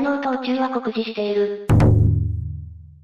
大脳と宇宙は酷似している。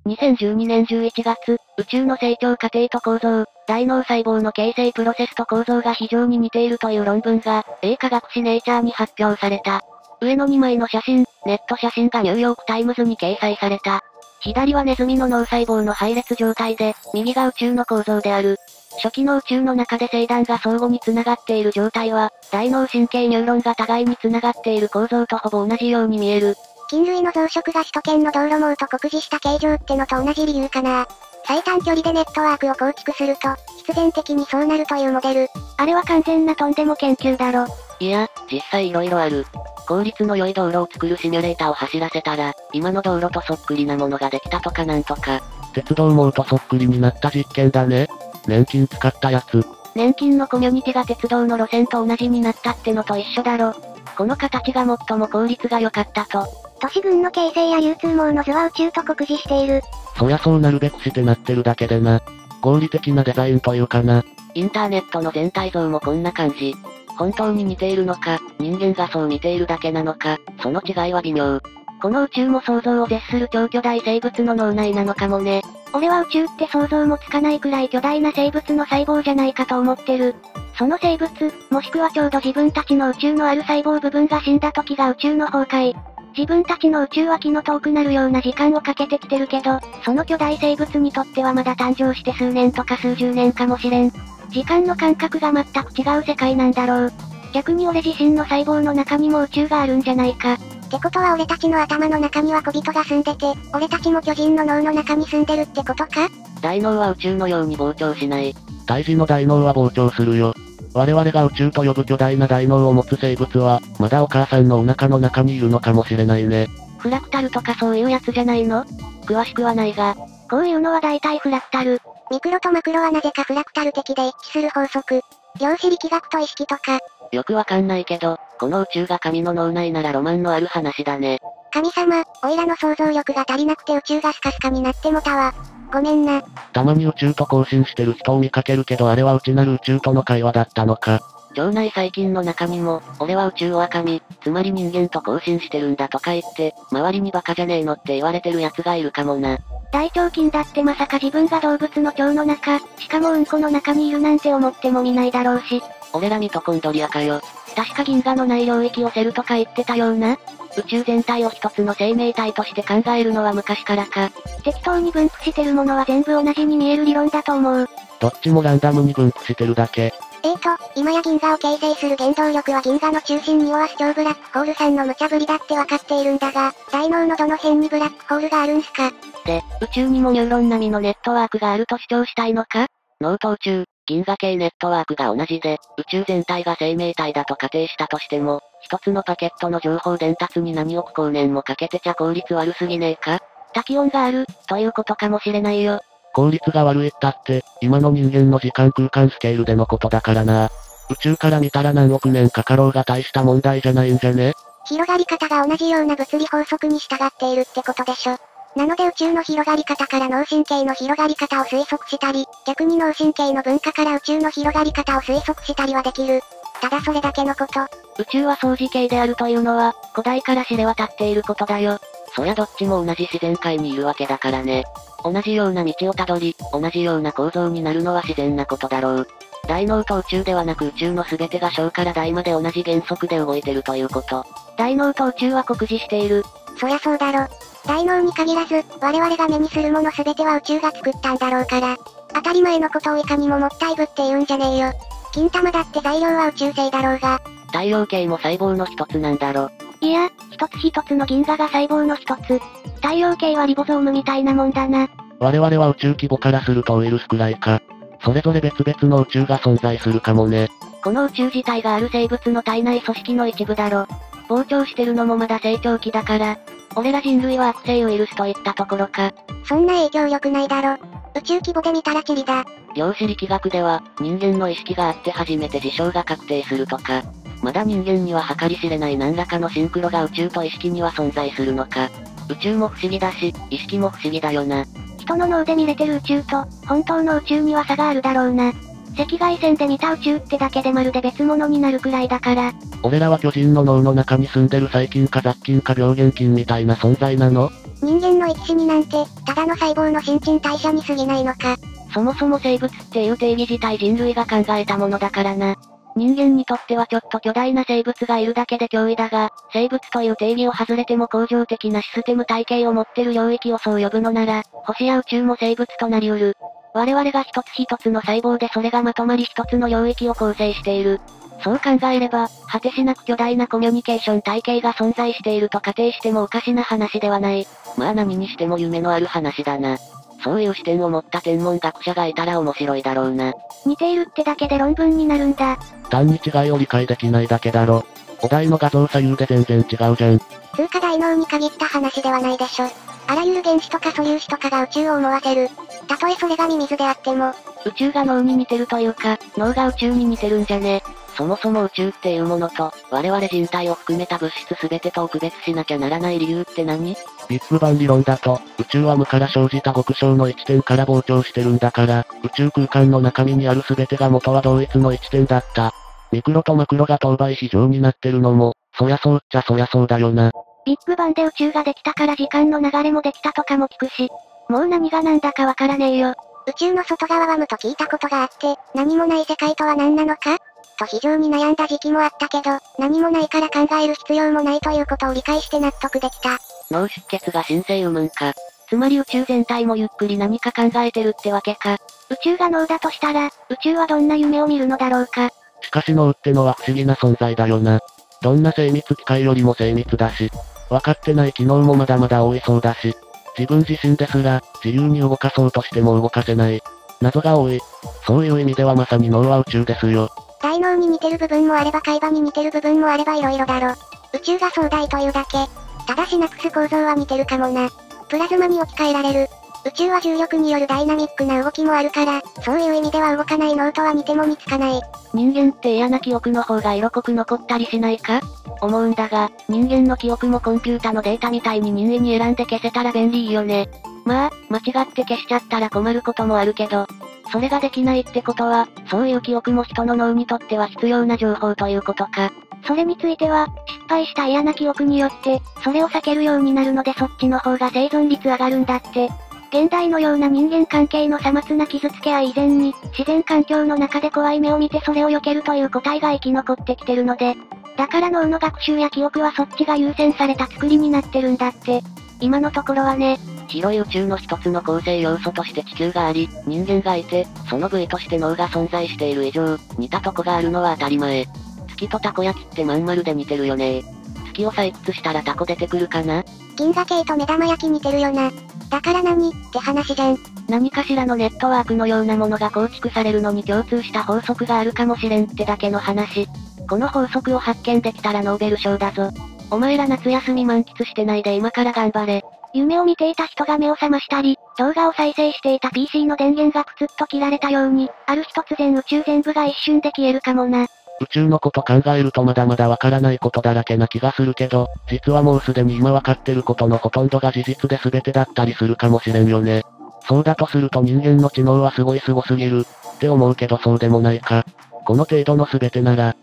2012年11月、宇宙の成長過程と構造、大脳細胞の形成プロセスと構造が非常に似ているという論文が、A 科学誌ネイチャーに発表された。上の2枚の写真、ネット写真がニューヨークタイムズに掲載された。左はネズミの脳細胞の配列状態で、右が宇宙の構造である。初期の宇宙の中で星団が相互に繋がっている状態は、大脳神経ニューロンが互いに繋がっている構造とほぼ同じように見える。菌類の増殖が首都圏の道路網と酷似した形状ってのと同じ理由かな。最短距離でネットワークを構築すると、必然的にそうなるというモデル。あれは完全なとんでも研究だろ。いや、実際色々ある。効率の良い道路を作るシミュレーターを走らせたら、今の道路とそっくりなものができたとかなんとか。鉄道網とそっくりになった実験だね。年金使ったやつ。年金のコミュニティが鉄道の路線と同じになったってのと一緒だろ。この形が最も効率が良かったと。都市群の形成や流通網の図は宇宙と酷似している。そりゃそうなるべくしてなってるだけでな。合理的なデザインというかな。インターネットの全体像もこんな感じ。本当に似ているのか、人間がそう見ているだけなのか、その違いは微妙。この宇宙も想像を絶する超巨大生物の脳内なのかもね。俺は宇宙って想像もつかないくらい巨大な生物の細胞じゃないかと思ってる。その生物、もしくはちょうど自分たちの宇宙のある細胞部分が死んだ時が宇宙の崩壊。自分たちの宇宙は気の遠くなるような時間をかけてきてるけど、その巨大生物にとってはまだ誕生して数年とか数十年かもしれん。時間の感覚が全く違う世界なんだろう。逆に俺自身の細胞の中にも宇宙があるんじゃないか。ってことは俺たちの頭の中には小人が住んでて、俺たちも巨人の脳の中に住んでるってことか？大脳は宇宙のように膨張しない。大事の大脳は膨張するよ。我々が宇宙と呼ぶ巨大な大脳を持つ生物は、まだお母さんのお腹の中にいるのかもしれないね。フラクタルとかそういうやつじゃないの？詳しくはないが、こういうのは大体フラクタル。ミクロとマクロはなぜかフラクタル的で一致する法則。量子力学と意識とか。よくわかんないけど、この宇宙が神の脳内ならロマンのある話だね。神様、おいらの想像力が足りなくて宇宙がスカスカになってもたわ。ごめんな。たまに宇宙と交信してる人を見かけるけどあれは内なる宇宙との会話だったのか。腸内細菌の中にも、俺は宇宙オアカミ、つまり人間と交信してるんだとか言って、周りにバカじゃねえのって言われてる奴がいるかもな。大腸菌だってまさか自分が動物の腸の中、しかもうんこの中にいるなんて思ってもみないだろうし。俺らミトコンドリアかよ。確か銀河のない領域をセルとか言ってたような？宇宙全体を一つの生命体として考えるのは昔からか。適当に分布してるものは全部同じに見える理論だと思う。どっちもランダムに分布してるだけ。えーと、今や銀河を形成する原動力は銀河の中心に座す超ブラックホールさんの無茶ぶりだってわかっているんだが、大脳のどの辺にブラックホールがあるんすか？で、宇宙にもニューロン並みのネットワークがあると主張したいのか？脳と宇宙、銀河系ネットワークが同じで、宇宙全体が生命体だと仮定したとしても、一つのパケットの情報伝達に何億光年もかけてちゃ効率悪すぎねえか？多気温がある、ということかもしれないよ。効率が悪いったって、今の人間の時間空間スケールでのことだからな。宇宙から見たら何億年かかろうが大した問題じゃないんじゃね？広がり方が同じような物理法則に従っているってことでしょ。なので宇宙の広がり方から脳神経の広がり方を推測したり、逆に脳神経の文化から宇宙の広がり方を推測したりはできる。ただそれだけのこと。宇宙は相似形であるというのは、古代から知れ渡っていることだよ。そりゃどっちも同じ自然界にいるわけだからね。同じような道をたどり、同じような構造になるのは自然なことだろう。大脳と宇宙ではなく宇宙の全てが小から大まで同じ原則で動いてるということ。大脳と宇宙は酷似している。そりゃそうだろ。大脳に限らず、我々が目にするもの全ては宇宙が作ったんだろうから。当たり前のことをいかにももったいぶって言うんじゃねえよ。金玉だって材料は宇宙製だろうが。太陽系も細胞の一つなんだろ。いや、一つ一つの銀河が細胞の一つ。太陽系はリボゾームみたいなもんだな。我々は宇宙規模からするとウイルスくらいか。それぞれ別々の宇宙が存在するかもね。この宇宙自体がある生物の体内組織の一部だろ。膨張してるのもまだ成長期だから、俺ら人類は悪性ウイルスといったところか。そんな影響力ないだろ。宇宙規模で見たらチリだ。量子力学では、人間の意識があって初めて事象が確定するとか、まだ人間には計り知れない何らかのシンクロが宇宙と意識には存在するのか。宇宙も不思議だし、意識も不思議だよな。人の脳で見れてる宇宙と、本当の宇宙には差があるだろうな。赤外線で見た宇宙ってだけでまるで別物になるくらいだから。俺らは巨人の脳の中に住んでる細菌か雑菌か病原菌みたいな存在なの？人間の生き死になんて、ただの細胞の新陳代謝に過ぎないのか。そもそも生物っていう定義自体人類が考えたものだからな。人間にとってはちょっと巨大な生物がいるだけで脅威だが、生物という定義を外れても恒常的なシステム体系を持ってる領域をそう呼ぶのなら、星や宇宙も生物となり得る。我々が一つ一つの細胞でそれがまとまり一つの領域を構成している。そう考えれば、果てしなく巨大なコミュニケーション体系が存在していると仮定してもおかしな話ではない。まあ何にしても夢のある話だな。そういう視点を持った天文学者がいたら面白いだろうな。似ているってだけで論文になるんだ。単に違いを理解できないだけだろ。お題の画像左右で全然違うじゃん。通貨大脳に限った話ではないでしょ。あらゆる原子とか素粒子とかが宇宙を思わせる。たとえそれがミミズであっても。宇宙が脳に似てるというか、脳が宇宙に似てるんじゃね。そもそも宇宙っていうものと、我々人体を含めた物質すべてとを区別しなきゃならない理由って何？ビッグバン理論だと、宇宙は無から生じた極小の1点から膨張してるんだから、宇宙空間の中身にあるすべてが元は同一の1点だった。ミクロとマクロが等倍非常になってるのも、そりゃそうっちゃそりゃそうだよな。ビッグバンで宇宙ができたから時間の流れもできたとかも聞くし、もう何が何だかわからねえよ。宇宙の外側は無と聞いたことがあって、何もない世界とは何なのか？と非常に悩んだ時期もあったけど、何もないから考える必要もないということを理解して納得できた。脳出血が新生生むんか。つまり宇宙全体もゆっくり何か考えてるってわけか。宇宙が脳だとしたら、宇宙はどんな夢を見るのだろうか。しかし脳ってのは不思議な存在だよな。どんな精密機械よりも精密だし、分かってない機能もまだまだ多いそうだし、自分自身ですら、自由に動かそうとしても動かせない。謎が多い。そういう意味ではまさに脳は宇宙ですよ。大脳に似てる部分もあれば海馬に似てる部分もあれば色々だろ。宇宙が壮大というだけ。ただしなくす構造は似てるかもな。プラズマに置き換えられる。宇宙は重力によるダイナミックな動きもあるから、そういう意味では動かない脳とは似ても似つかない。人間って嫌な記憶の方が色濃く残ったりしないか思うんだが、人間の記憶もコンピュータのデータみたいに人間に選んで消せたら便利いいよね。まあ、間違って消しちゃったら困ることもあるけど、それができないってことは、そういう記憶も人の脳にとっては必要な情報ということか。それについては、敗した嫌な記憶によって、それを避けるようになるのでそっちの方が生存率上がるんだって。現代のような人間関係のさまつな傷つけは以前に、自然環境の中で怖い目を見てそれを避けるという個体が生き残ってきてるので、だから脳の学習や記憶はそっちが優先された作りになってるんだって。今のところはね。広い宇宙の一つの構成要素として地球があり、人間がいて、その部位として脳が存在している以上、似たとこがあるのは当たり前。月とたこ焼きってまん丸で似てるよね月を採掘したらタコ出てくるかな？銀河系と目玉焼き似てるよな。だから何？って話じゃん。何かしらのネットワークのようなものが構築されるのに共通した法則があるかもしれんってだけの話。この法則を発見できたらノーベル賞だぞ。お前ら夏休み満喫してないで今から頑張れ。夢を見ていた人が目を覚ましたり、動画を再生していた PC の電源がプツッと切られたように、ある日突然宇宙全部が一瞬で消えるかもな。宇宙のこと考えるとまだまだわからないことだらけな気がするけど、実はもうすでに今わかってることのほとんどが事実で全てだったりするかもしれんよね。そうだとすると人間の知能はすごいすごすぎる、って思うけどそうでもないか。この程度の全てなら、